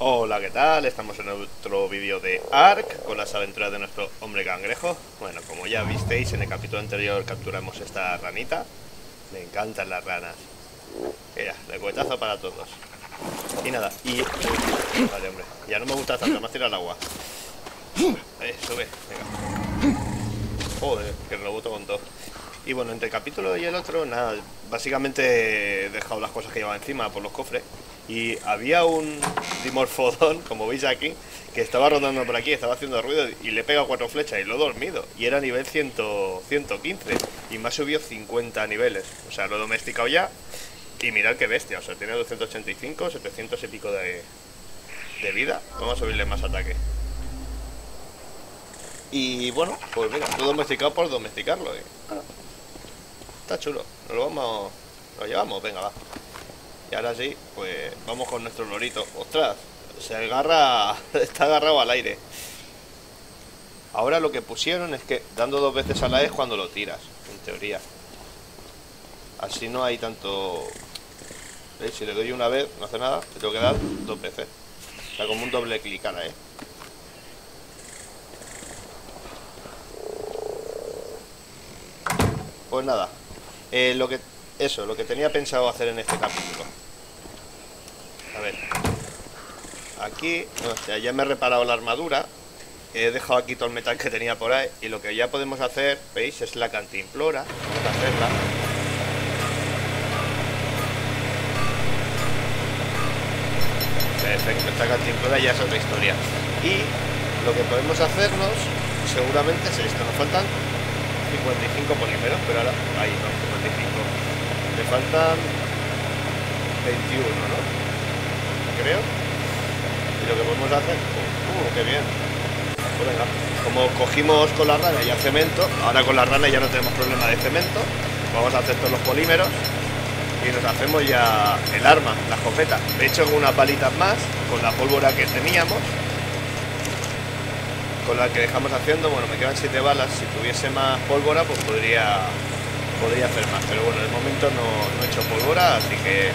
Hola, ¿qué tal? Estamos en otro vídeo de ARK con las aventuras de nuestro hombre cangrejo. Bueno, como ya visteis, en el capítulo anterior capturamos esta ranita. Me encantan las ranas. Mira, de cuetazo para todos. Y nada, y... Vale, hombre, ya no me gusta tanto, más tirar al agua. Eh, sube, venga. Joder, que reboto con todo. Y bueno, entre el capítulo y el otro, nada, básicamente he dejado las cosas que llevaba encima por los cofres. Y había un dimorfodón, como veis aquí, que estaba rondando por aquí, estaba haciendo ruido y le he pegado cuatro flechas y lo he dormido. Y era nivel 100, 115 y me ha subido 50 niveles. O sea, lo he domesticado ya. Y mirad qué bestia, o sea, tiene 285, 700 y pico de, de vida. Vamos a subirle más ataque. Y bueno, pues venga, todo domesticado por domesticarlo. ¿eh? Está chulo, nos lo vamos. Lo llevamos, venga, va. Y ahora sí, pues vamos con nuestro lorito. ¡Ostras! Se agarra. Está agarrado al aire. Ahora lo que pusieron es que dando dos veces a la es cuando lo tiras, en teoría. Así no hay tanto. ¿Veis? Si le doy una vez, no hace nada, le tengo que dar dos veces. O sea, como un doble clic ahora, ¿eh? Pues nada. Eh, lo que. Eso, lo que tenía pensado hacer en este capítulo. A ver. Aquí, o sea, ya me he reparado la armadura. He dejado aquí todo el metal que tenía por ahí. Y lo que ya podemos hacer, veis, es la cantimplora. Vamos a hacerla. Perfecto, esta cantimplora ya es otra historia. Y lo que podemos hacernos, seguramente es esto. Nos faltan 55 polímeros, pero ahora... Ahí no, 55. Me faltan 21, ¿no? Creo. Y lo que podemos hacer... ¡Uh, qué bien! Pues como cogimos con la rana ya cemento, ahora con la rana ya no tenemos problema de cemento, vamos a hacer todos los polímeros y nos hacemos ya el arma, la escopeta. De hecho, con unas palitas más, con la pólvora que teníamos, con la que dejamos haciendo, bueno, me quedan 7 balas, si tuviese más pólvora, pues podría podría hacer más, pero bueno, de momento no, no, he hecho pólvora, así que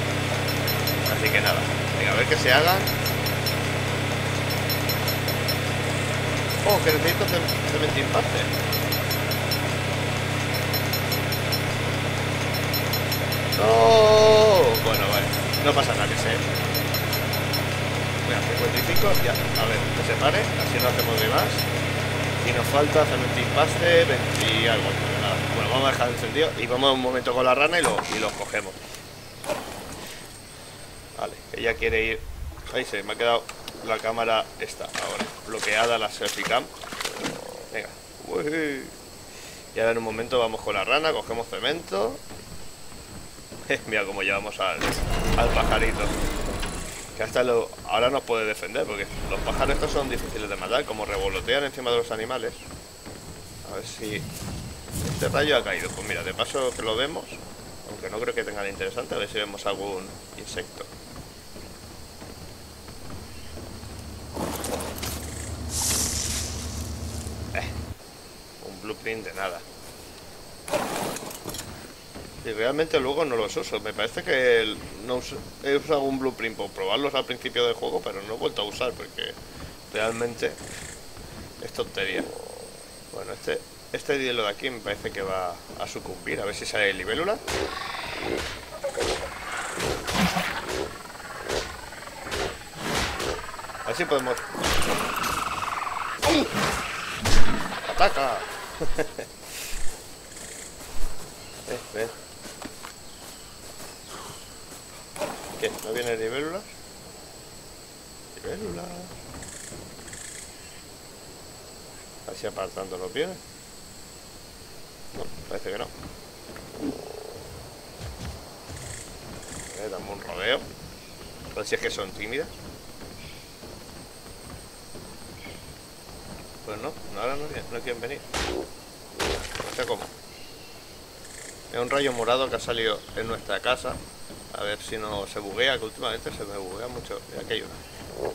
así que nada. Venga, a ver que se hagan. Oh, que necesito cementín parte. No, bueno, vale, no pasa. Venga, 55, ya, a ver, que se pare, así no hacemos de más. Y nos falta paste, 20 y algo. Bueno, vamos a dejar encendido y vamos un momento con la rana y, lo, y los cogemos. Vale, ella quiere ir. Ahí se me ha quedado la cámara esta ahora, bloqueada la selfie cam. Venga. Uy. Y ahora en un momento vamos con la rana, cogemos cemento. Mira cómo llevamos al, al pajarito. Que hasta lo, ahora nos puede defender, porque los pájaros estos son difíciles de matar, como revolotean encima de los animales. A ver si este rayo ha caído. Pues mira, de paso que lo vemos, aunque no creo que tenga de interesante, a ver si vemos algún insecto. Eh, un blueprint de nada. Y realmente luego no los uso. Me parece que no he usado un blueprint por probarlos al principio del juego, pero no he vuelto a usar porque realmente es tontería. Bueno, este este hielo de aquí me parece que va a sucumbir. A ver si sale libélula. A ver si podemos... ¡Ataca! eh, ven. ¿Qué? ¿No viene libélula? Libélula. Así apartando los pies. No, parece que no. Eh, damos un rodeo. A ver si es que son tímidas. Pues no, ahora no, no quieren venir. No sé cómo. Es un rayo morado que ha salido en nuestra casa. A ver si no se buguea, que últimamente se me buguea mucho. Mira que hay una.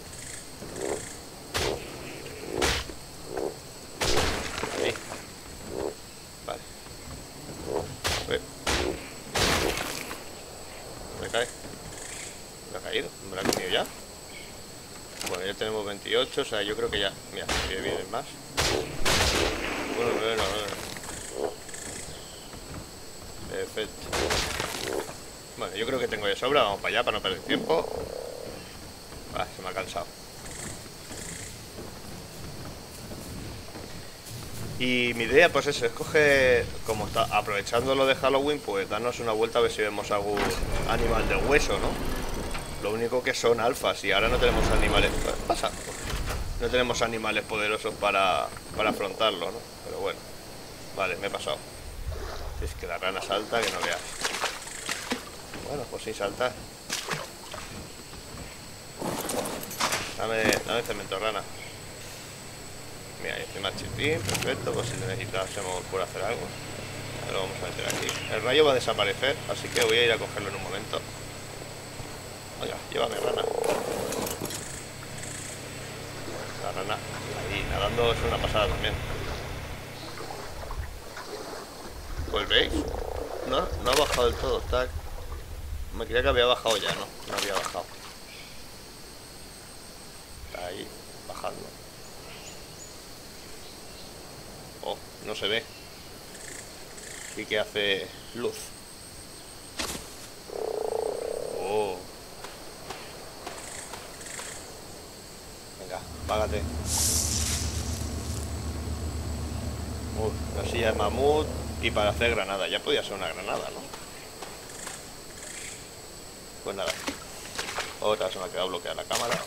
Bueno, ya tenemos 28, o sea, yo creo que ya... Mira, vienen más. Bueno, bueno, bueno. Perfecto. Bueno, yo creo que tengo de sobra. Vamos para allá para no perder tiempo. Ah, se me ha cansado. Y mi idea, pues es coger, como está aprovechando lo de Halloween, pues darnos una vuelta a ver si vemos algún animal de hueso, ¿no? Lo único que son alfas y ahora no tenemos animales. ¿Qué pasa? No tenemos animales poderosos para, para afrontarlo, ¿no? Pero bueno. Vale, me he pasado. Es que la rana salta que no veas. Bueno, pues sin saltar. Dame, dame cemento, rana. Mira, ahí encima chitín, perfecto, pues si necesitásemos por hacer algo. Lo vamos a meter aquí. El rayo va a desaparecer, así que voy a ir a cogerlo en un momento. Oiga, llévame rana. La rana ahí nadando es una pasada también. Veis, no, no ha bajado del todo, está. Me creía que había bajado ya, no, no había bajado. Está ahí, bajando. Oh, no se ve. Sí que hace luz. Oh. Venga, págate. Uf, la silla de mamut y para hacer granada. Ya podía ser una granada, ¿no? Pues nada. Otra se me ha quedado bloqueada la cámara.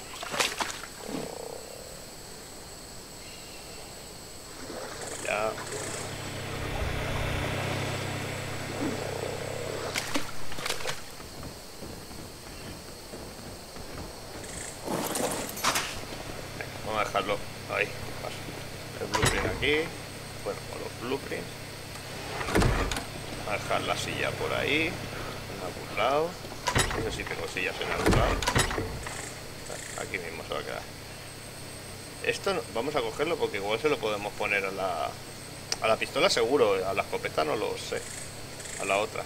Ya. Venga, vamos a dejarlo ahí. Paso. El blueprint aquí. Bueno, con los blueprints. Vamos a dejar la silla por ahí. En algún lado. No sé si tengo sillas en algún lado. Aquí mismo se va a quedar. Esto vamos a cogerlo porque igual se lo podemos poner a la, a la pistola seguro, a la escopeta no lo sé. A la otra.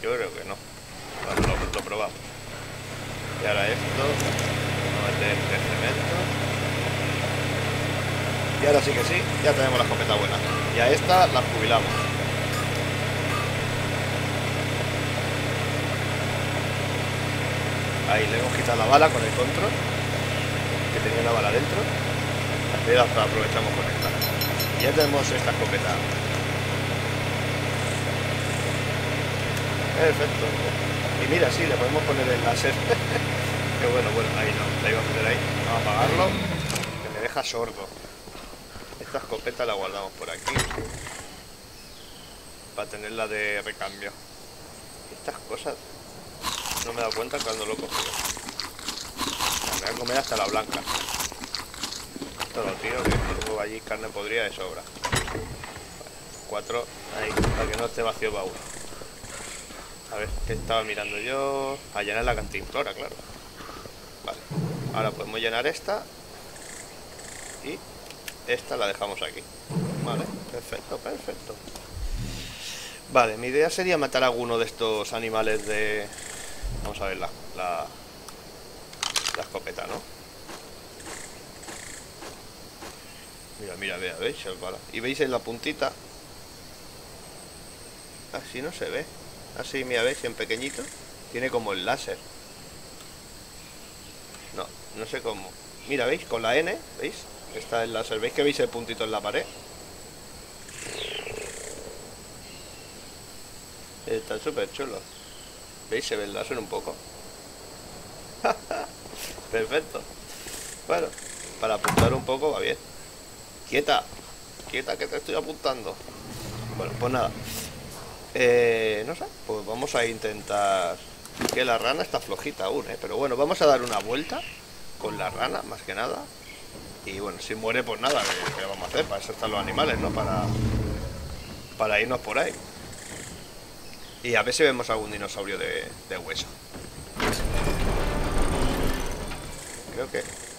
Yo creo que no. Lo, lo probamos. Y ahora esto. Vamos a meter el cemento. Y ahora sí que sí, ya tenemos la escopeta buena. Y a esta la jubilamos. Ahí le hemos quitado la bala con el control, que tenía una bala dentro. Así la aprovechamos con esta. Ya tenemos esta escopeta. Perfecto. Y mira, sí, le podemos poner el láser. Qué bueno, bueno, ahí no, la iba a poner ahí. Vamos a apagarlo, que me deja sordo. Esta escopeta la guardamos por aquí. Para tenerla de recambio. Estas cosas no me he dado cuenta cuando lo he cogido. Me voy a comer hasta la blanca. Esto lo tiro, que tengo allí carne podrida de sobra. Cuatro, ahí, para que no esté vacío el baúl. A ver, ¿qué estaba mirando yo? A llenar la cantimplora, claro. Vale, ahora podemos llenar esta. Y esta la dejamos aquí. Vale, perfecto, perfecto. Vale, mi idea sería matar a alguno de estos animales de... Vamos a ver la, la, la escopeta, ¿no? Mira, mira, vea, ¿veis? Vale. Y veis en la puntita. Así no se ve. Así, mira, ¿veis? En pequeñito. Tiene como el láser. No, no sé cómo. Mira, ¿veis? Con la N, ¿veis? Está el láser. ¿Veis que veis el puntito en la pared? Está súper chulo. ¿Veis? Se ve el láser un poco. Perfecto. Bueno, para apuntar un poco va bien. Quieta. Quieta que te estoy apuntando. Bueno, pues nada. Eh, no sé, pues vamos a intentar... Que la rana está flojita aún, ¿eh? Pero bueno, vamos a dar una vuelta con la rana, más que nada. Y bueno, si muere, pues nada, ¿qué, qué vamos a hacer? Para eso están los animales, ¿no? Para, para irnos por ahí. Y a ver si vemos algún dinosaurio de, de hueso. Creo que...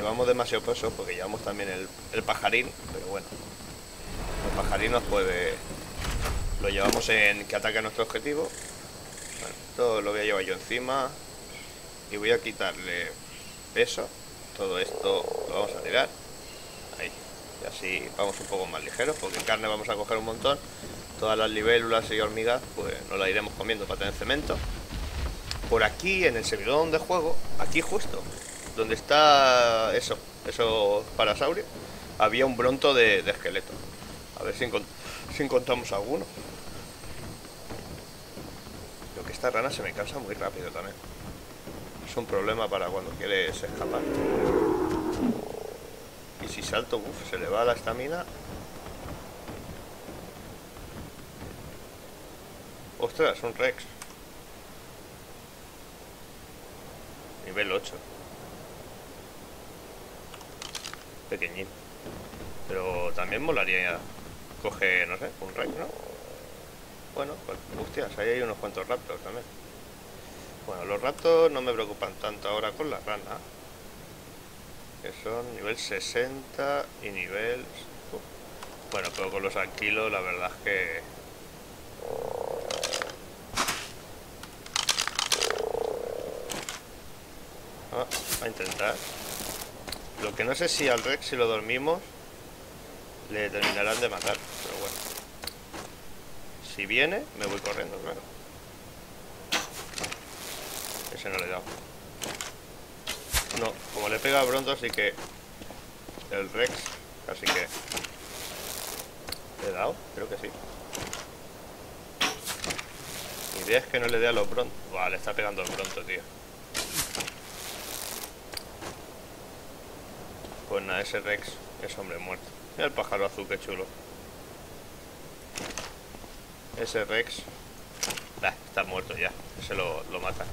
Llevamos demasiado peso porque llevamos también el, el pajarín, pero bueno. El pajarín nos puede... Lo llevamos en que ataque a nuestro objetivo. Bueno, esto lo voy a llevar yo encima. Y voy a quitarle peso. Todo esto lo vamos a tirar. Ahí. Y así vamos un poco más ligeros, porque carne vamos a coger un montón. Todas las libélulas y hormigas, pues no la iremos comiendo para tener cemento. Por aquí, en el servidor de juego, aquí justo, donde está eso, eso parasaurio, había un bronto de, esqueleto. A ver si, si encontramos alguno. Lo que esta rana se me cansa muy rápido también. Es un problema para cuando quieres escapar. Y si salto, uff, se le va la estamina. Ostras, un Rex. Nivel 8. Pequeñín. Pero también molaría coger, no sé, un Rex, ¿no? Bueno, pues, hostias, ahí hay unos cuantos raptors también. Bueno, los ratos no me preocupan tanto ahora con la rana. Que son nivel 60 y nivel... Bueno, pero con los alquilos la verdad es que... Ah, a intentar. Lo que no sé si al Rex si lo dormimos le terminarán de matar, pero bueno. Si viene, me voy corriendo, claro no le he dado. No, como le pega pronto, así que el Rex, así que le he dado, creo que sí. Mi idea es que no le dé a lo pronto. Vale, está pegando pronto, tío. Pues nada, ese Rex es hombre muerto. Mira el pájaro azul, que chulo. Ese Rex... está muerto ya. Ese lo, lo mata.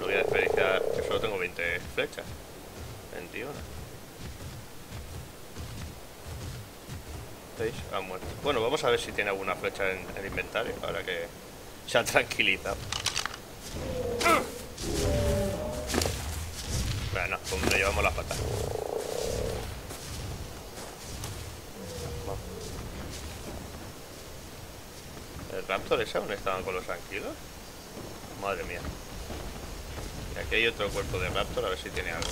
No voy a desperdiciar, que solo tengo 20 flechas. 21. ¿Veis? Ha muerto. Bueno, vamos a ver si tiene alguna flecha en el inventario, ahora que se ha tranquilizado. Como le llevamos las patas. ¿El raptor ese aún estaban con los tranquilos? Madre mía. Y aquí hay otro cuerpo de raptor, a ver si tiene algo.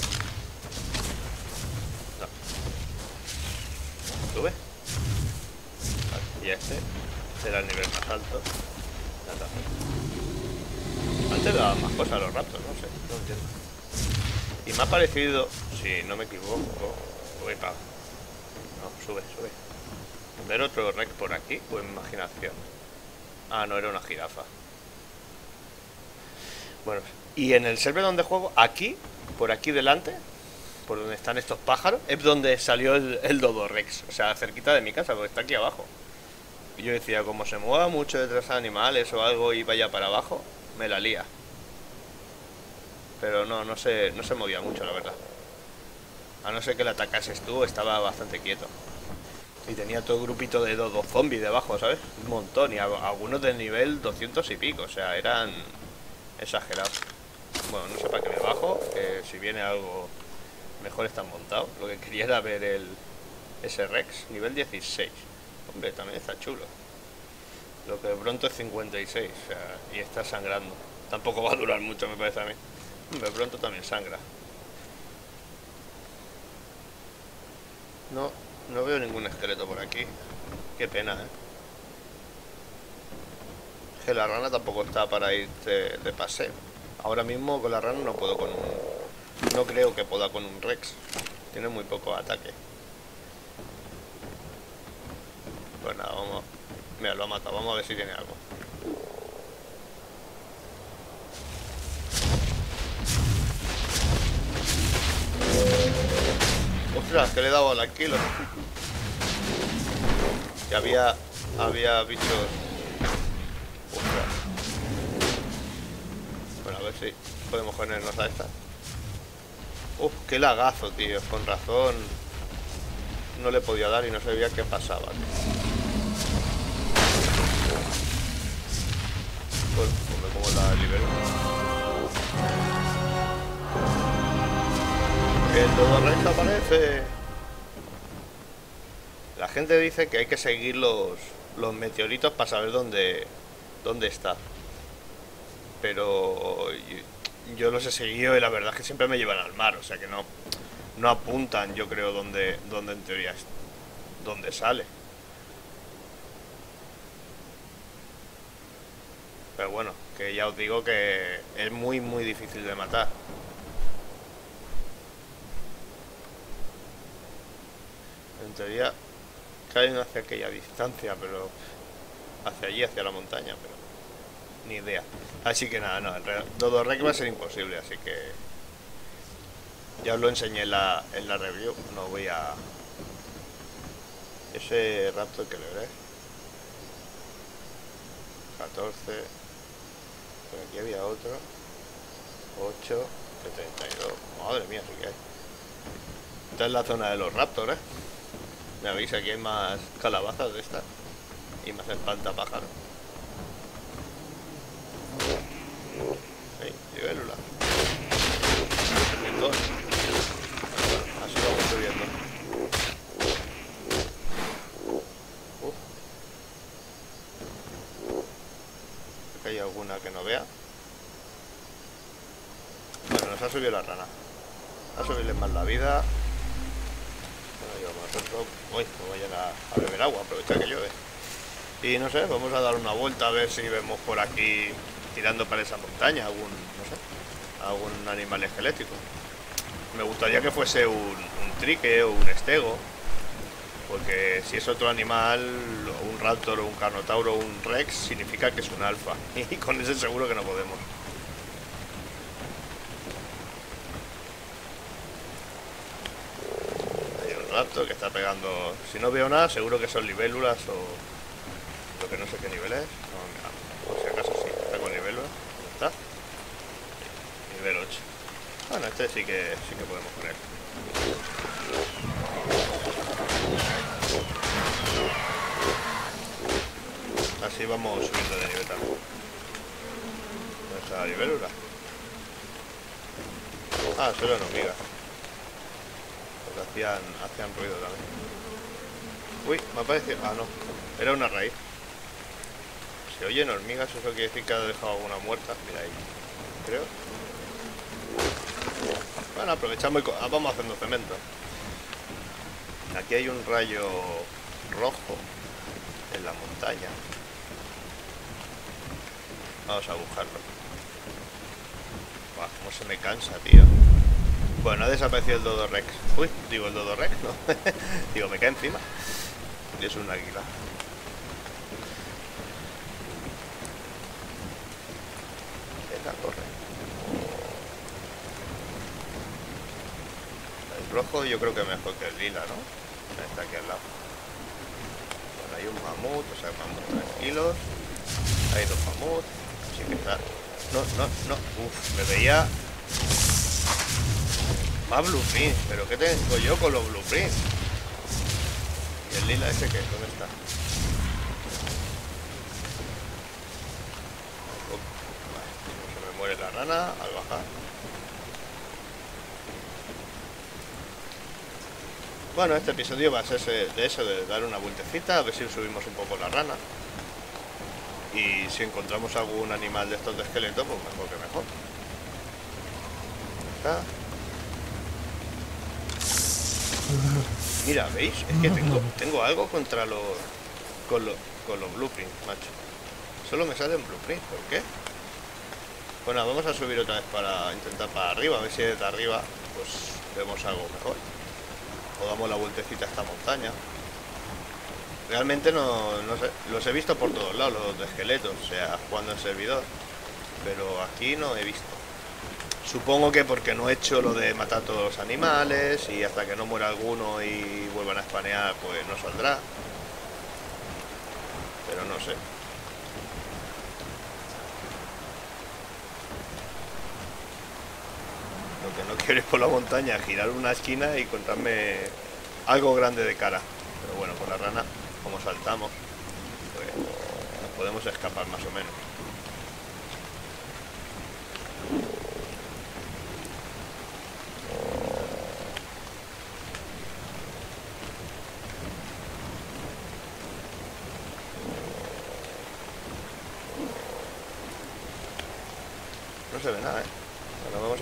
No. ¿Sube? y este será el nivel más alto. Antes daban más cosas a los raptors, no sé, no entiendo. Y me ha parecido, si no me equivoco, Uepa. No, sube, sube. Ver otro rec por aquí o imaginación. Ah, no, era una jirafa. Bueno, y en el server donde juego, aquí, por aquí delante, por donde están estos pájaros, es donde salió el, el Dodo Rex. O sea, cerquita de mi casa, porque está aquí abajo. Y yo decía, como se mueva mucho detrás de animales o algo y vaya para abajo, me la lía. Pero no, no se, no se movía mucho, la verdad. A no ser que le atacases tú, estaba bastante quieto. Y tenía todo el grupito de dodo zombies debajo, ¿sabes? Un montón, y algunos del nivel 200 y pico, o sea, eran exagerados. Bueno, no sé para qué me bajo, que si viene algo mejor está montado. Lo que quería era ver el ese Rex, nivel 16. Hombre, también está chulo. Lo que de pronto es 56, o sea, y está sangrando. Tampoco va a durar mucho, me parece a mí. De pronto también sangra. No, no veo ningún esqueleto por aquí. Qué pena, ¿eh? Que la rana tampoco está para ir de paseo. Ahora mismo con la rana no puedo con un... No creo que pueda con un Rex. Tiene muy poco ataque. Pues nada, vamos... Mira, lo ha matado. Vamos a ver si tiene algo. Ostras, que le he dado al kilo. Que había... Había bichos a ver si podemos ponernos a esta. Uf, qué lagazo, tío. Con razón no le podía dar y no sabía qué pasaba. Pues, como la libero. El todo recto aparece. La gente dice que hay que seguir los, los meteoritos para saber dónde, dónde está pero yo los he seguido y la verdad es que siempre me llevan al mar, o sea que no, no apuntan, yo creo, donde, donde en teoría es, donde sale. Pero bueno, que ya os digo que es muy muy difícil de matar. En teoría caen hacia aquella distancia, pero hacia allí, hacia la montaña, pero ni idea. Así que nada, no, en realidad, Dodo Rec va a ser imposible, así que ya os lo enseñé en la, en la review, no voy a... Ese raptor que le veré. 14. Por aquí había otro. 8. 32. Madre mía, sí que hay. Esta es la zona de los raptors, ¿eh? Me avisa que hay más calabazas de estas. Y más espantapájaros. Hey, libélula. Así vamos subiendo. Aquí hay alguna que no vea. Bueno, nos ha subido la rana. A subirle más la vida. Nosotros. Uy, no vayan a, a beber agua, aprovecha que llueve. Y no sé, vamos a dar una vuelta a ver si vemos por aquí tirando para esa montaña algún, no sé, algún animal esquelético. Me gustaría que fuese un, un trique o un estego, porque si es otro animal, un raptor o un carnotauro o un rex, significa que es un alfa. Y con ese seguro que no podemos. Raptor que está pegando... Si no veo nada, seguro que son libélulas o... Lo que no sé qué nivel es. No, por si acaso sí, está con libélulas. ¿Dónde está? Nivel 8. Bueno, este sí que, sí que podemos poner. Así vamos subiendo de nivel también. ¿Dónde está la libélula? Ah, solo en hormigas. Hacían, hacían ruido también. Uy, me ha parecido... Ah, no. Era una raíz. Se oyen hormigas, eso quiere decir que ha dejado alguna muerta. Mira ahí. Creo. Bueno, aprovechamos y ah, vamos haciendo cemento. Aquí hay un rayo rojo en la montaña. Vamos a buscarlo. Buah, cómo se me cansa, tío. Bueno, ha desaparecido el Dodo Rex. Uy, digo el Dodo Rex, ¿no? digo, me cae encima. Y es un águila. Venga, corre. El rojo yo creo que mejor que el lila, ¿no? Está aquí al lado. Bueno, hay un mamut, o sea, mamut tranquilos. Hay dos mamuts. Así que está. No, no, no. Uf, me veía. Más blueprints, pero ¿qué tengo yo con los blueprints? ¿Y el lila ese qué? ¿Dónde está? Se me muere la rana al bajar. Bueno, este episodio va a ser de eso, de dar una vueltecita, a ver si subimos un poco la rana. Y si encontramos algún animal de estos de esqueleto, pues mejor que mejor. Está. Mira, ¿veis? Es que tengo, tengo algo contra los con, los con los blueprints, macho. Solo me salen blueprints, ¿por qué? Bueno, vamos a subir otra vez para intentar para arriba, a ver si desde arriba pues vemos algo mejor. O damos la vueltecita a esta montaña. Realmente no, no sé, los he visto por todos lados, los de esqueletos, o sea, jugando en servidor. Pero aquí no he visto. Supongo que porque no he hecho lo de matar a todos los animales y hasta que no muera alguno y vuelvan a espanear, pues no saldrá. Pero no sé. Lo que no quiero es por la montaña girar una esquina y encontrarme algo grande de cara. Pero bueno, con la rana, como saltamos, pues nos podemos escapar más o menos. No se ve nada, ¿eh?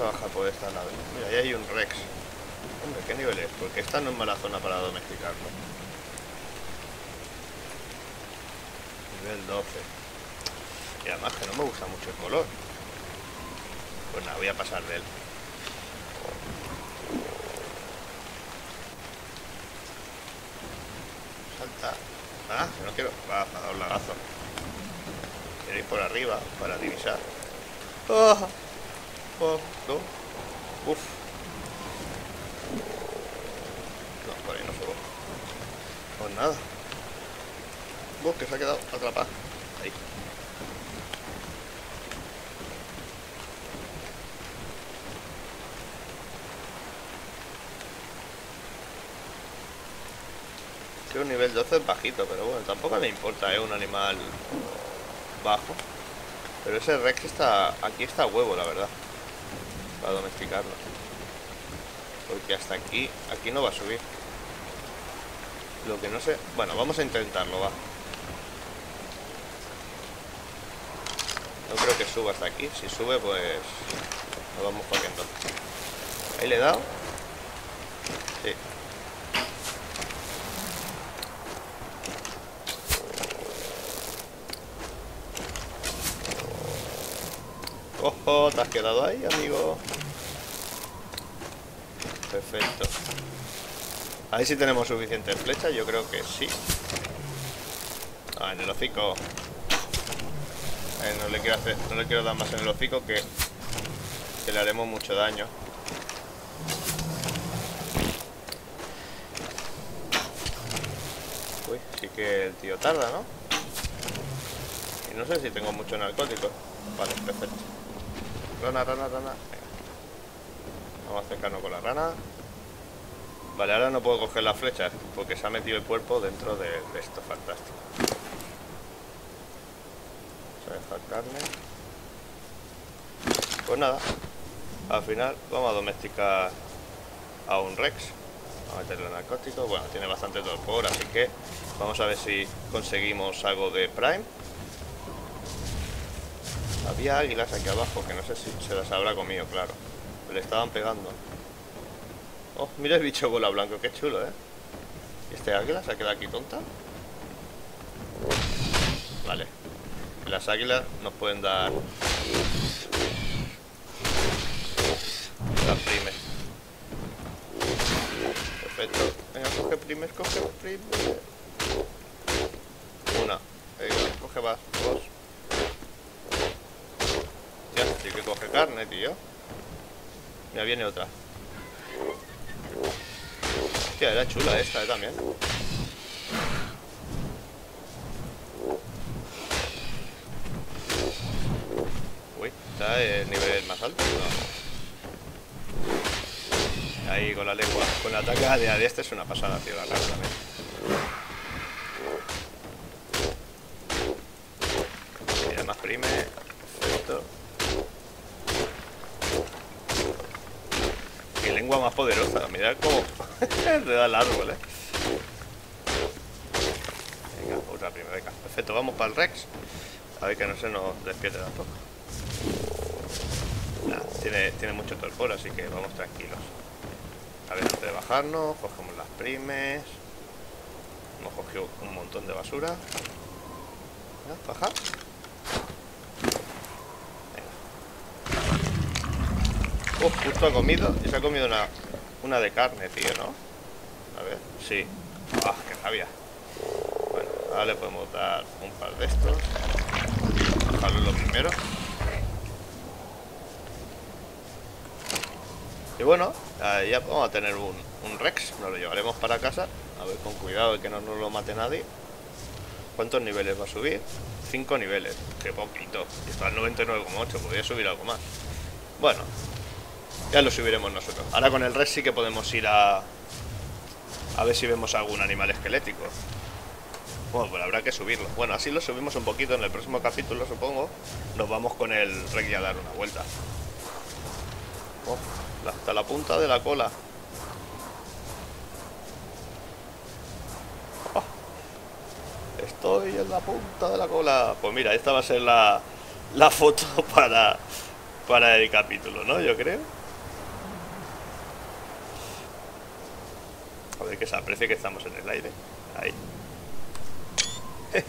a nave. Mira, ahí hay un Rex. Hombre, ¿qué nivel es? Porque esta no es mala zona para domesticarlo. Nivel 12. Y además que no me gusta mucho el color. Pues nada, voy a pasar de él. Salta. Ah, no quiero. Va, a dar un lagazo. Quiero ir por arriba para divisar. Oh, oh, no. Uf. No, por ahí no subo. Pues nada. Uf, que se ha quedado atrapado. Ahí. Sí, un nivel 12 es bajito, pero bueno, tampoco me importa, es un animal bajo. Pero ese Rex está aquí está a huevo, la verdad. Para domesticarlo. Porque hasta aquí, aquí no va a subir. Lo que no sé... Bueno, vamos a intentarlo, va. No creo que suba hasta aquí. Si sube, pues... Nos vamos corriendo. Ahí le he dado. Sí. Te has quedado ahí, amigo. Perfecto. Ahí sí tenemos suficientes flechas, yo creo que sí. Ah, en el hocico. Eh, no le quiero hacer, no le quiero dar más en el hocico que, que le haremos mucho daño. Uy, sí que el tío tarda, ¿no? Y no sé si tengo mucho narcótico. Vale, perfecto. Rana, rana, rana. Vamos a acercarnos con la rana. Vale, ahora no puedo coger las flechas porque se ha metido el cuerpo dentro de, esto fantástico. Vamos a dejar carne. Pues nada, al final vamos a domesticar a un Rex. Vamos a meterle narcótico. Bueno, tiene bastante torpor, así que vamos a ver si conseguimos algo de Prime. Había águilas aquí abajo que no sé si se las habrá comido, claro. le estaban pegando. Oh, mira el bicho bola blanco, qué chulo, ¿eh? ¿Y este águila se ha quedado aquí tonta? Vale. Las águilas nos pueden dar... Las primes. Perfecto. Venga, coge primes, coge primes. Una. Venga, coge más. Dos. Que coge carne, tío. Ya viene otra. Hostia, era chula esta, ¿eh? También. Uy, está el nivel más alto. Ahí con la lengua. Con la ataque de este es una pasada, tío, la también. Mira, más prime. Perfecto. Más poderosa. Mira cómo le da el árbol, eh. Otra primera, venga. Perfecto, vamos para el Rex. A ver que no se nos despierte tampoco. tiene, tiene mucho torpor, así que vamos tranquilos. A ver, antes de bajarnos, cogemos las primes. Hemos cogido un montón de basura. Bajar. Justo ha comido y se ha comido una, una de carne, tío, ¿no? A ver, sí. ¡Ah, qué rabia! Bueno, ahora le podemos dar un par de estos. Bajarlo lo primero. Y bueno, ya vamos a tener un, un, Rex. Nos lo llevaremos para casa. A ver, con cuidado de que no nos lo mate nadie. ¿Cuántos niveles va a subir? 5 niveles. Qué poquito. Y está al 99,8. Podría subir algo más. Bueno, ya lo subiremos nosotros. Ahora con el res sí que podemos ir a... A ver si vemos algún animal esquelético. Bueno, pues habrá que subirlo. Bueno, así lo subimos un poquito en el próximo capítulo, supongo. Nos vamos con el rey a dar una vuelta. Oh, hasta la punta de la cola. Oh, estoy en la punta de la cola. Pues mira, esta va a ser la, la foto para para el capítulo, ¿no? Yo creo. A ver que se aprecie que estamos en el aire. Ahí.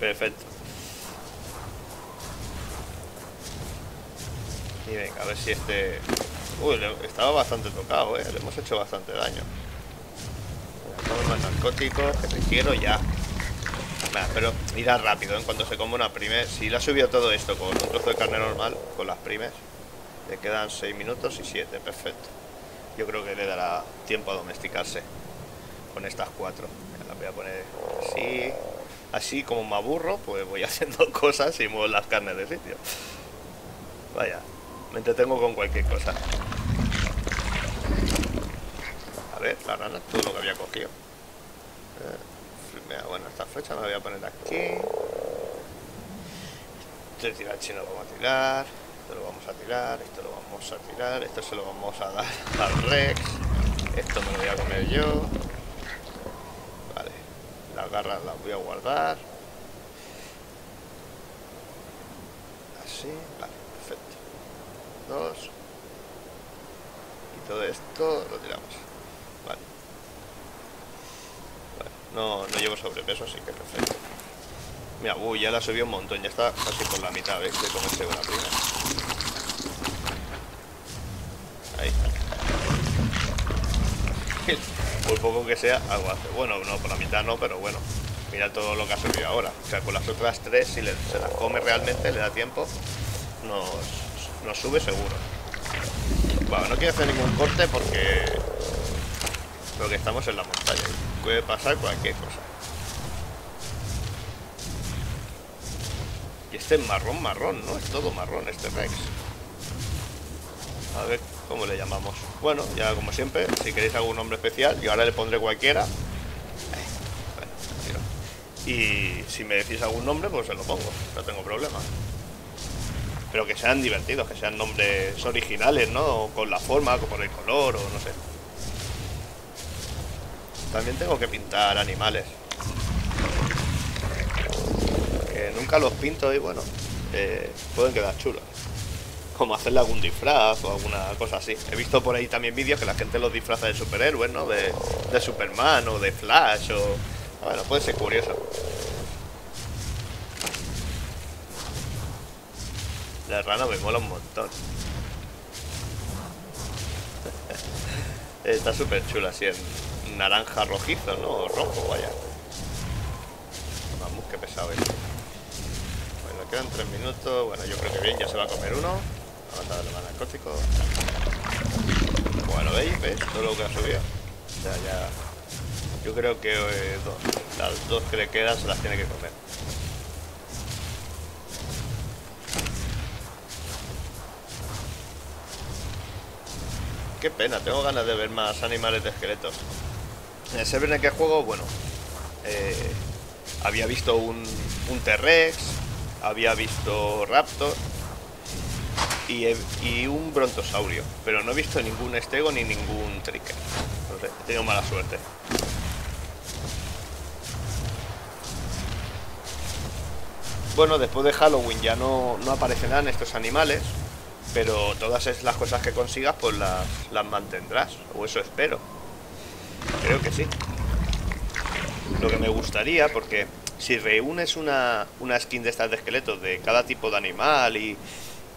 Perfecto. Y venga, a ver si este... Uy, estaba bastante tocado, ¿eh? Le hemos hecho bastante daño. Toma narcóticos, que te quiero ya. pero irá rápido, en cuanto se come una prime. Si le ha subido todo esto con un trozo de carne normal, con las primes, le quedan 6 minutos y 7, perfecto. Yo creo que le dará tiempo a domesticarse con estas cuatro. Las voy a poner así. Así como me aburro, pues voy haciendo cosas y muevo las carnes de sitio. Vaya, me entretengo con cualquier cosa. A ver, la rana, todo lo que había cogido. Eh, bueno, esta flecha me la voy a poner aquí. Este tirachi lo vamos a tirar. Esto lo vamos a tirar. Esto lo vamos a tirar. Esto se lo vamos a dar al Rex. Esto me lo voy a comer yo. Vale. Las voy a guardar. Así. Vale, perfecto. Dos. Y todo esto lo tiramos. No, no llevo sobrepeso, así que perfecto. Mira, uy, ya la subió un montón, ya está casi por la mitad, ¿ves? De comerse una prima. Ahí. por poco que sea, algo hace. Bueno, no, por la mitad no, pero bueno. Mira todo lo que ha subido ahora. O sea, con las otras tres, si se las come realmente, le da tiempo, nos, nos sube seguro. Bueno, no quiero hacer ningún corte porque... Porque estamos en la montaña puede pasar cualquier cosa. Y este es marrón, marrón, ¿no? Es todo marrón este Rex. A ver cómo le llamamos. Bueno, ya como siempre, si queréis algún nombre especial, yo ahora le pondré cualquiera. y si me decís algún nombre, pues se lo pongo, no tengo problema. Pero que sean divertidos, que sean nombres originales, ¿no? Con la forma, con el color, o no sé. También tengo que pintar animales. Nunca los pinto y bueno, eh, pueden quedar chulos. Como hacerle algún disfraz o alguna cosa así. He visto por ahí también vídeos que la gente los disfraza de superhéroes, ¿no? De, Superman o de Flash o... Bueno, puede ser curioso. La rana me mola un montón. Está súper chula así en, naranja rojizo, ¿no? rojo, vaya. Vamos, qué pesado es. Bueno, quedan tres minutos. Bueno, yo creo que bien, ya se va a comer uno. Darle más narcótico. Bueno, ¿veis? ¿Veis? Todo lo que ha subido. Ya... Yo creo que eh, las dos que le quedan se las tiene que comer. Qué pena, tengo ganas de ver más animales de esqueletos. En el server en el que juego, bueno, eh, había visto un, un T-Rex, había visto Raptor y, un Brontosaurio, pero no he visto ningún Estego ni ningún Tricker. No sé, he tenido mala suerte. Bueno, después de Halloween ya no, no aparecerán estos animales, pero todas las cosas que consigas pues las, las mantendrás, o eso espero. Creo que sí. Lo que me gustaría, porque si reúnes una, una skin de estas de esqueletos de cada tipo de animal y,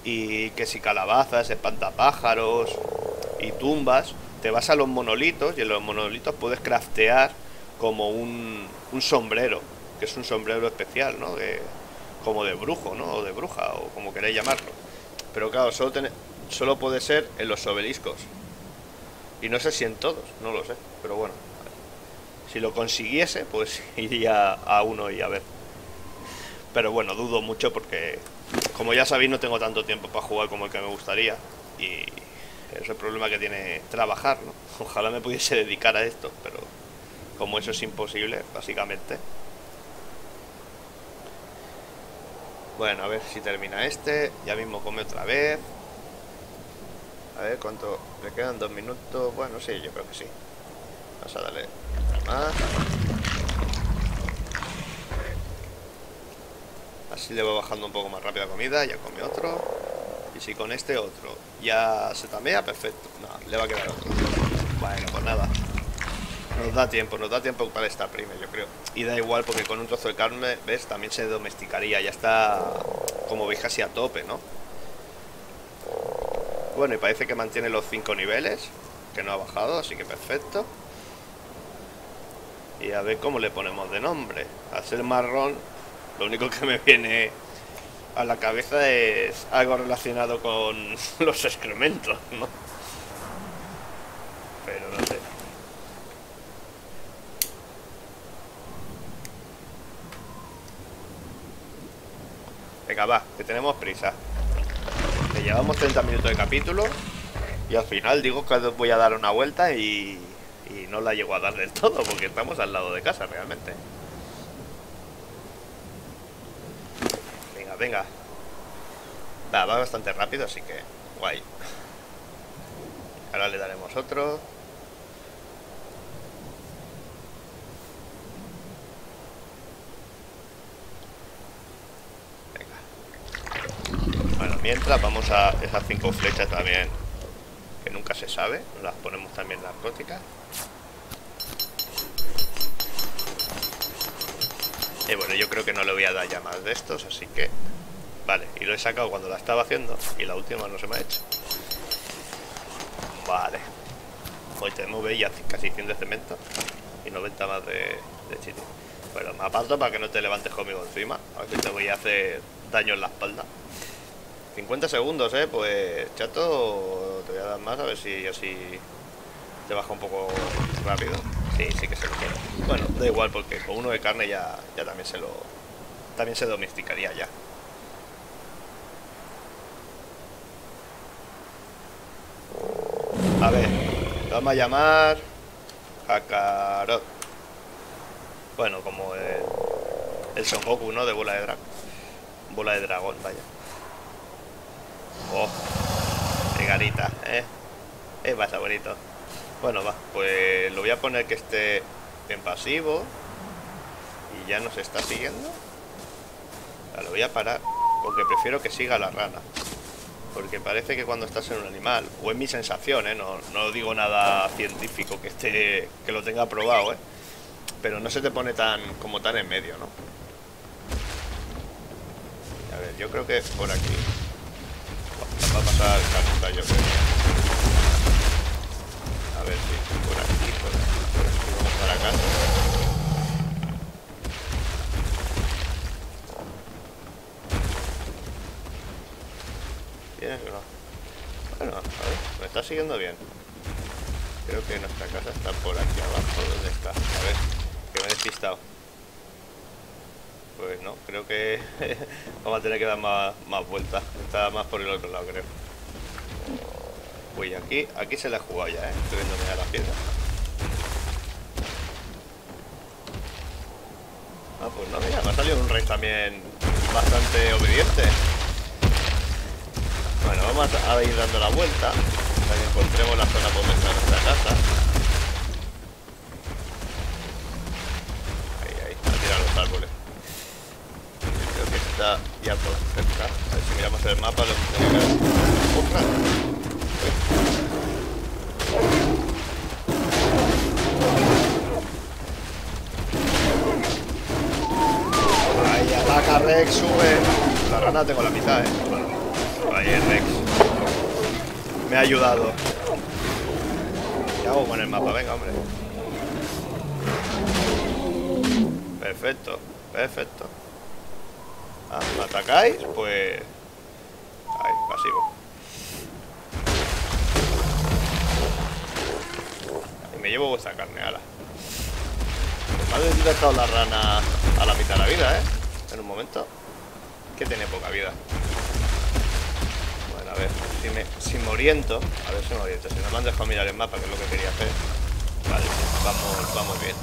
y que si calabazas, espantapájaros y tumbas, te vas a los monolitos y en los monolitos puedes craftear como un, un sombrero, que es un sombrero especial, ¿no? De, como de brujo, ¿no? O de bruja, o como queréis llamarlo. Pero claro, solo, solo puede ser en los obeliscos. Y no sé si en todos, no lo sé, pero bueno. Si lo consiguiese, pues iría a uno y a ver. Pero bueno, dudo mucho porque, como ya sabéis, no tengo tanto tiempo para jugar como el que me gustaría. Y es el problema que tiene trabajar, ¿no? Ojalá me pudiese dedicar a esto, pero como eso es imposible, básicamente. Bueno, a ver si termina este. Ya mismo come otra vez. A ver cuánto... ¿Le quedan dos minutos? Bueno, sí, yo creo que sí. Vamos a darle más. Así le va bajando un poco más rápido la comida. Ya come otro. Y si con este otro ya se tamea, perfecto. No, le va a quedar otro. Bueno, pues nada. Nos da tiempo, nos da tiempo para esta prime, yo creo. Y da igual porque con un trozo de carne, ¿ves? También se domesticaría. Ya está, como veis, casi a tope, ¿no? Bueno, y parece que mantiene los cinco niveles. Que no ha bajado, así que perfecto. Y a ver cómo le ponemos de nombre. Al ser marrón, lo único que me viene a la cabeza es algo relacionado con los excrementos, ¿no? Pero no sé. Venga, va, que tenemos prisa. Que llevamos 30 minutos de capítulo y al final digo que voy a dar una vuelta y, y no la llego a dar del todo porque estamos al lado de casa realmente. Venga, va bastante rápido, así que guay. Ahora le daremos otro. Venga. Bueno, mientras vamos a esas cinco flechas también, que nunca se sabe, las ponemos también narcóticas. Y bueno, yo creo que no le voy a dar ya más de estos, así que... Vale, y lo he sacado cuando la estaba haciendo y la última no se me ha hecho. Vale. Hoy tenemos ya casi 100 de cemento y 90 más de, de chiti. Bueno, me aparto para que no te levantes conmigo encima, a ver que te voy a hacer daño en la espalda. 50 segundos, eh, pues chato, te voy a dar más a ver si así te baja un poco rápido. Sí, sí que se lo quiero. Bueno, da igual porque con uno de carne ya, ya también se lo. También se domesticaría ya. A ver, vamos a llamar Kakarot. Bueno, como el, el Son Goku, ¿no? De bola de dragón. Bola de dragón, vaya. Oh, qué garita, ¿eh? Va, está bonito. Bueno, va, pues lo voy a poner que esté en pasivo. Y ya nos está siguiendo. lo voy a parar, porque prefiero que siga la rana. Porque parece que cuando estás en un animal, o es mi sensación, ¿eh? no, no digo nada científico que esté que lo tenga probado, ¿eh? pero no se te pone tan como tan en medio, ¿no? A ver, yo creo que por aquí va a pasar Canuta, yo creo. A ver si por aquí, por aquí, por aquí, vamos para acá. Bueno, a ver, me está siguiendo bien. Creo que nuestra casa está por aquí abajo. ¿Dónde está? A ver, que me he despistado. Pues no, creo que vamos a tener que dar más, más vueltas. Está más por el otro lado, creo. Uy, aquí, aquí se la ha jugado ya, ¿eh? Estoy a la piedra. Ah, pues no, mira, me ha salido un rey también bastante obediente. Bueno, vamos a ir dando la vuelta hasta que encontremos la zona por donde nuestra casa. Ahí, ahí, a tirar los árboles. Creo que está ya por cerca. A ver si miramos el mapa lo que. ¡Ostras! Ahí, ataca Rex, sube. La rana tengo la mitad, eh. Ahí Rex. Me ha ayudado. ¿Qué hago con el mapa? Venga, hombre. Perfecto, perfecto. Ah, ¿me atacáis? Pues... Ahí, pasivo. Y me llevo vuestra carne, ala. Me ha dejado la rana a la mitad de la vida, ¿eh? En un momento. Que tiene poca vida. A ver, si me, si me oriento A ver si me oriento. Si no me han dejado mirar el mapa, que es lo que quería hacer. Vale, vamos, vamos bien.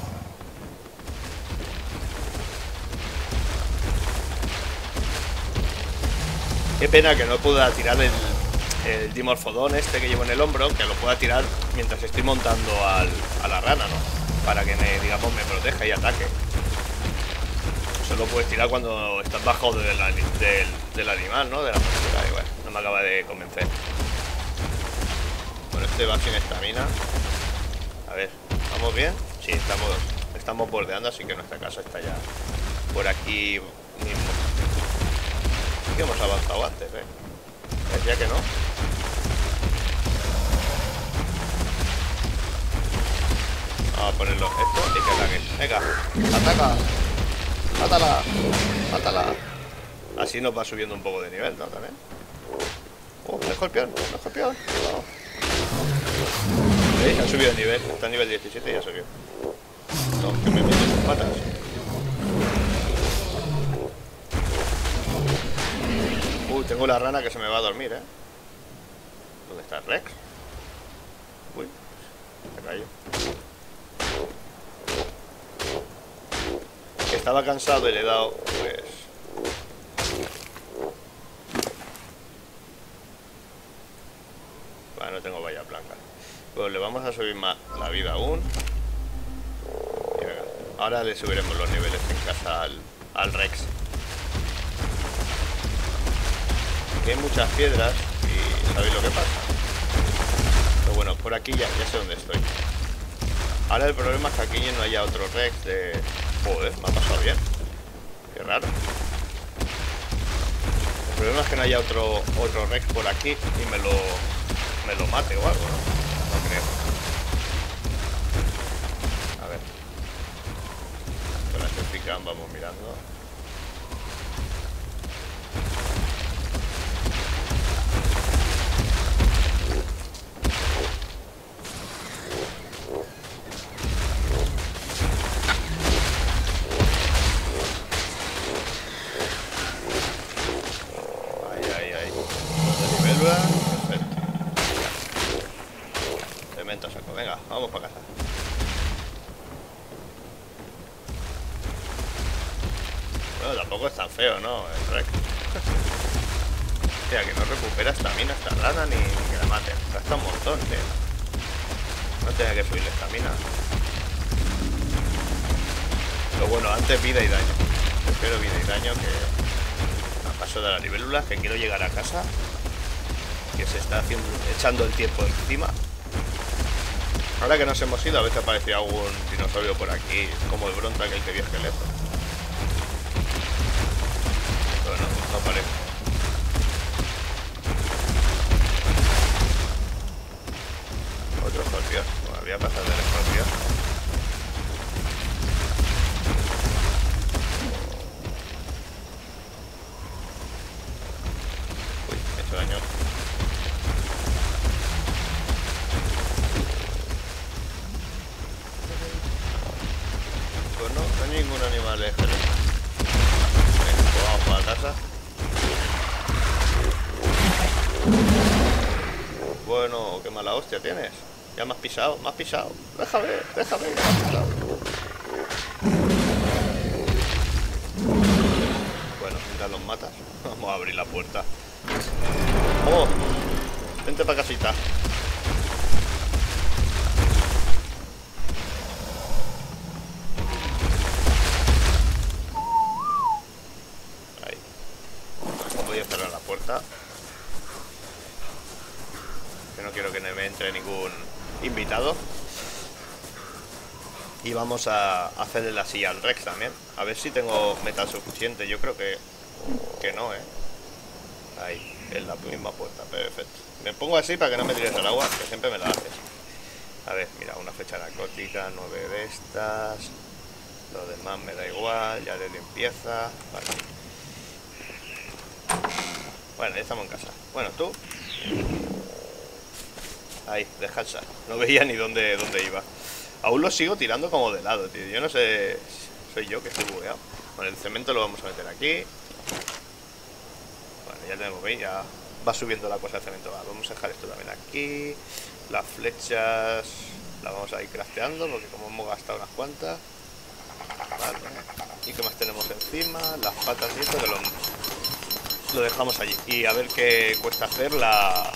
Qué pena que no pueda tirar el, dimorfodón este que llevo en el hombro Que lo pueda tirar mientras estoy montando al, a la rana, ¿no? Para que, me, digamos, me proteja y ataque. Solo puedes tirar cuando estás bajo del, animal, ¿no? De la bueno, no me acaba de convencer. Bueno, este va sin estamina. A ver, ¿vamos bien? Sí, estamos, estamos bordeando, así que nuestra casa está ya por aquí mismo. que hemos avanzado antes, ¿eh? Decía que no. Vamos a ponerlo esto y que ataque. Venga, ataca. Mátala. Mátala. Así nos va subiendo un poco de nivel, ¿no? También. Oh, un escorpión, un escorpión. ¿Veis? Ha subido de nivel. Está en nivel 17 y ya subió. No, que me meten sus patas. Uy, tengo la rana que se me va a dormir, ¿eh? ¿Dónde está Rex? Uy, se cayó. Estaba cansado y le he dado, pues... Bueno, no tengo valla blanca. Pues le vamos a subir más la vida aún. Ahora le subiremos los niveles en casa al, al Rex. Hay muchas piedras y ¿sabéis lo que pasa? Pero bueno, por aquí ya, ya sé dónde estoy. Ahora el problema es que aquí no haya otro Rex de... Joder, me ha pasado bien. Qué raro. El problema es que no haya otro otro Rex por aquí y me lo, me lo mate o algo, ¿no? No creo. A ver. Con la certican vamos mirando. Feo, ¿no? El rec. Que no recupera estamina esta rana ni, que la mate. Gasta un montón, tío. No tenía que subirle estamina. Pero bueno, antes vida y daño. Espero vida y daño que... A paso de la libélula, que quiero llegar a casa. Que se está haciendo, echando el tiempo encima. Ahora que nos hemos ido, a veces aparecía algún dinosaurio por aquí, como el Bronta, que el que vio esqueleto. No pisado, me has pisado. Déjame, déjame, me has pisado. Bueno, ya los matas. Vamos a abrir la puerta. ¡Vamos! Vente para casita. Ahí. Voy a cerrar la puerta. no quiero que me entre ningún invitado. Y vamos a hacerle la silla al Rex también. A ver si tengo metal suficiente. Yo creo que, que no, ¿eh? Ahí, en la misma puerta. Perfecto. Me pongo así para que no me tires al agua, que siempre me la haces. A ver, mira, una fecha narcótica, nueve de estas. Lo demás me da igual, ya de limpieza. Vale. Bueno, ya estamos en casa. Bueno, tú Ahí, descansa. No veía ni dónde, dónde iba. Aún lo sigo tirando como de lado, tío. Yo no sé... Soy yo que estoy bugueado. Bueno, el cemento lo vamos a meter aquí. Bueno, ya tenemos, ¿veis? Ya va subiendo la cosa de cemento. vamos a dejar esto también aquí. Las flechas las vamos a ir crafteando porque como hemos gastado unas cuantas. Vale. ¿Y qué más tenemos encima? Las patas y esto que lo, lo dejamos allí. Y a ver qué cuesta hacer la,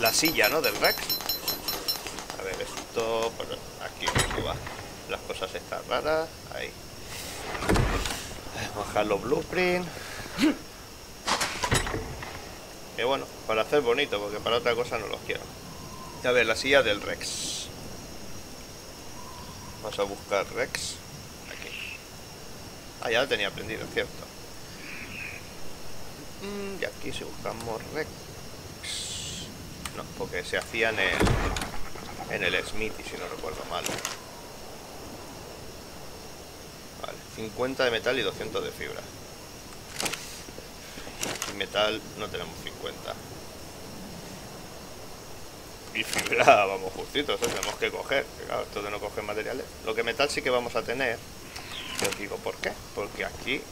la silla, ¿no? Del Rex. A ver, esto... aquí Las cosas están raras. Ahí. bajar los blueprints. Que bueno, para hacer bonito, porque para otra cosa no los quiero. A ver, la silla del Rex. Vamos a buscar Rex. Aquí. Ah, ya lo tenía aprendido, cierto. Mm, y aquí si buscamos Rex. No, porque se hacía en el, en el Smithy, si no recuerdo mal. Vale, 50 de metal y 200 de fibra. Y metal no tenemos 50. Y fibra vamos justitos, ¿eh? tenemos que coger. Claro, esto de no coger materiales. Lo que metal sí que vamos a tener. Y os digo por qué. Porque aquí...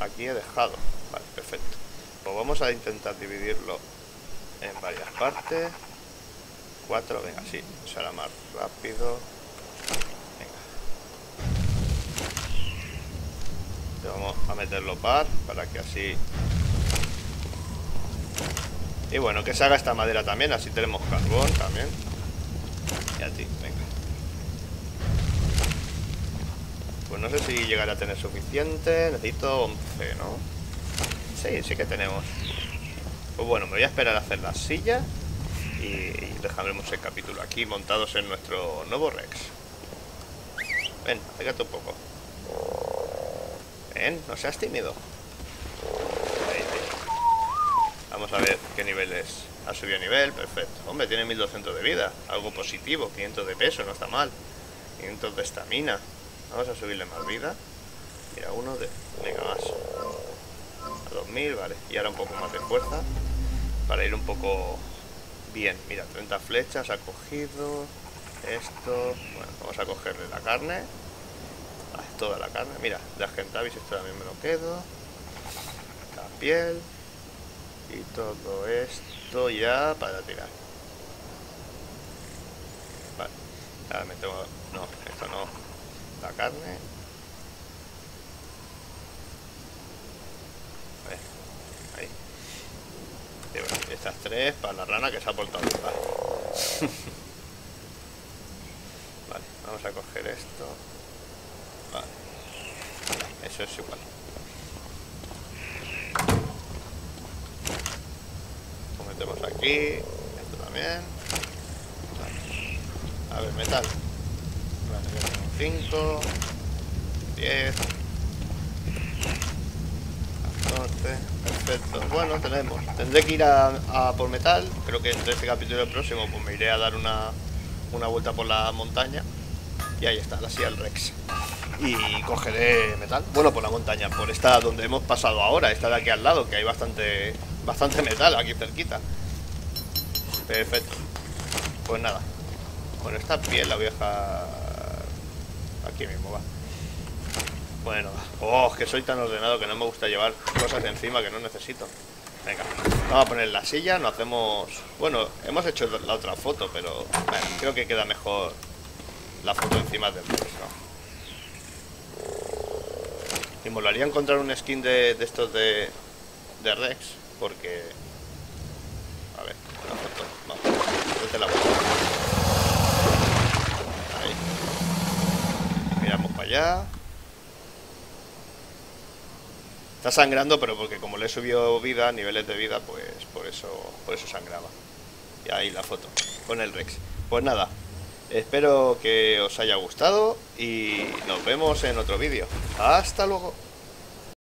Aquí he dejado. Vale, perfecto. Pues vamos a intentar dividirlo en varias partes. Cuatro, venga, sí, será más rápido. Vamos a meterlo par para que así. Y bueno que se haga esta madera también así tenemos carbón también. Y a ti venga. Pues no sé si llegará a tener suficiente necesito 11 no sí sí que tenemos. Pues bueno me voy a esperar a hacer la silla y dejaremos el capítulo aquí montados en nuestro nuevo Rex. Ven pégate un poco no seas tímido. Vamos a ver qué niveles. Ha subido nivel, perfecto. Hombre, tiene 1200 de vida, algo positivo. 500 de peso, no está mal. 500 de estamina. Vamos a subirle más vida. Mira, uno de... Venga, más. A 2000, vale. Y ahora un poco más de fuerza. Para ir un poco bien. Mira, 30 flechas ha cogido. Esto. Bueno, vamos a cogerle la carne toda la carne. Mira, de Argentavis esto también me lo quedo. La piel. Y todo esto ya para tirar. Vale. Ahora me tengo... No, esto no. La carne. Ahí. estas tres para la rana que se ha portado vale, vamos a coger esto. Eso es igual. Lo metemos aquí. Esto también. A ver, metal. Vale, ya tengo 5. 10. 14. Perfecto. Bueno, tenemos. Tendré que ir a, por metal. Creo que entre este capítulo y el próximo pues me iré a dar una, una vuelta por la montaña. Y ahí está, la silla del Rex y cogeré metal. Bueno, por la montaña, por esta donde hemos pasado ahora, esta de aquí al lado, que hay bastante, bastante metal aquí cerquita. Perfecto. Pues nada. Bueno, esta piel la voy a dejar aquí mismo, va. Bueno, oh, que soy tan ordenado que no me gusta llevar cosas encima que no necesito. Venga, vamos a poner la silla, nos hacemos... Bueno, hemos hecho la otra foto, pero creo que queda mejor la foto encima del resto. Me molaría encontrar un skin de, de estos de, de Rex, porque... A ver, una foto. Vamos, la foto. Ahí. Miramos para allá. Está sangrando, pero porque como le he subido vida, niveles de vida, pues por eso, por eso sangraba. Y ahí la foto, con el Rex. Pues nada, Espero que os haya gustado y nos vemos en otro vídeo. Hasta luego.